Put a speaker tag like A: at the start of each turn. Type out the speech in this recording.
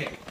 A: Okay,